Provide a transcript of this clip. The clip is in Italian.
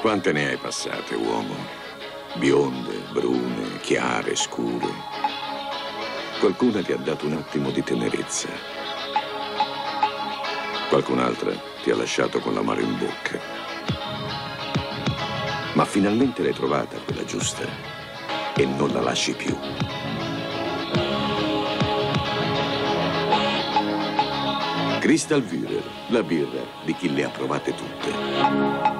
Quante ne hai passate, uomo? Bionde, brune, chiare, scure. Qualcuna ti ha dato un attimo di tenerezza. Qualcun'altra ti ha lasciato con l'amaro in bocca. Ma finalmente l'hai trovata, quella giusta, e non la lasci più. Crystal Viewer, la birra di chi le ha provate tutte.